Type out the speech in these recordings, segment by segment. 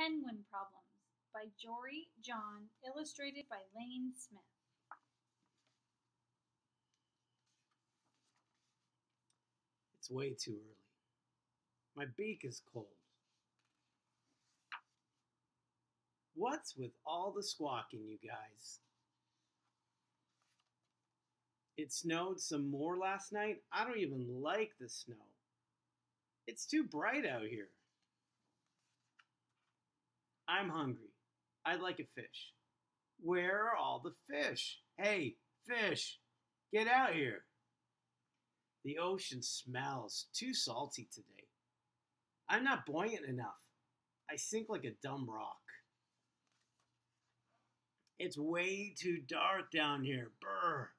Penguin Problems by Jory John, illustrated by Lane Smith. It's way too early. My beak is cold. What's with all the squawking, you guys? It snowed some more last night. I don't even like the snow. It's too bright out here. I'm hungry. I'd like a fish. Where are all the fish? Hey, fish, get out here. The ocean smells too salty today. I'm not buoyant enough. I sink like a dumb rock. It's way too dark down here. Brr.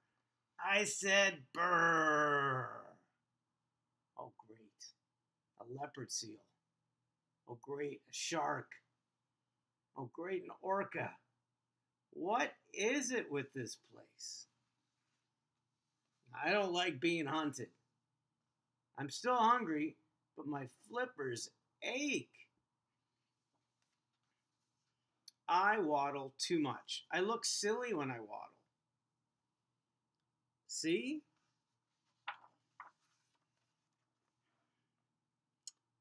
I said brr. Oh, great. A leopard seal. Oh, great. A shark. Oh, great. An orca. What is it with this place? I don't like being hunted. I'm still hungry, but my flippers ache. I waddle too much. I look silly when I waddle. See?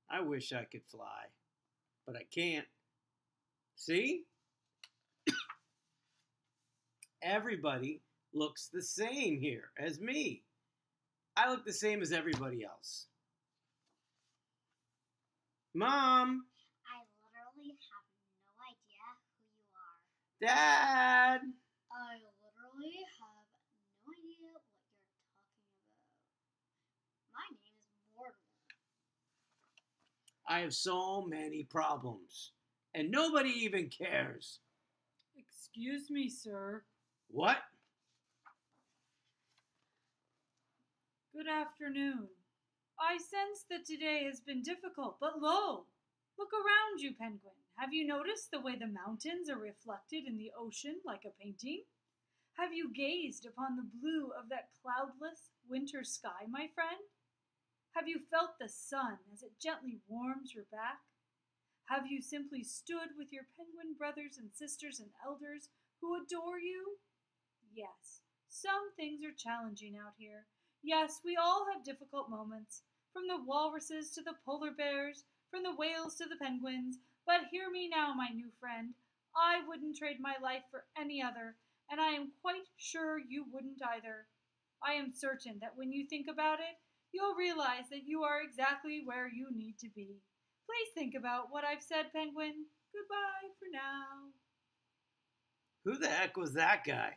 I wish I could fly, but I can't. See? Everybody looks the same here as me. I look the same as everybody else. Mom, I literally have no idea who you are. Dad, I literally have no idea what you're talking about. My name is Mortimer. I have so many problems, and nobody even cares. Excuse me, sir. What? Good afternoon. I sense that today has been difficult, but lo! Look around you, Penguin. Have you noticed the way the mountains are reflected in the ocean like a painting? Have you gazed upon the blue of that cloudless winter sky, my friend? Have you felt the sun as it gently warms your back? Have you simply stood with your penguin brothers and sisters and elders who adore you? Yes, some things are challenging out here. Yes, we all have difficult moments, from the walruses to the polar bears, from the whales to the penguins. But hear me now, my new friend. I wouldn't trade my life for any other, and I am quite sure you wouldn't either. I am certain that when you think about it, you'll realize that you are exactly where you need to be. Please think about what I've said, Penguin. Goodbye for now. Who the heck was that guy?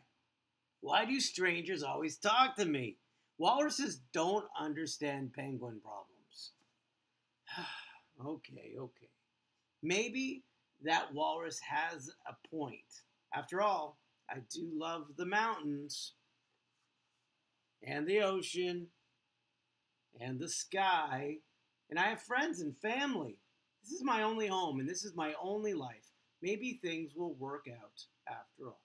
Why do strangers always talk to me? Walruses don't understand penguin problems. okay, okay. Maybe that walrus has a point. After all, I do love the mountains and the ocean and the sky, and I have friends and family. This is my only home and this is my only life. Maybe things will work out after all.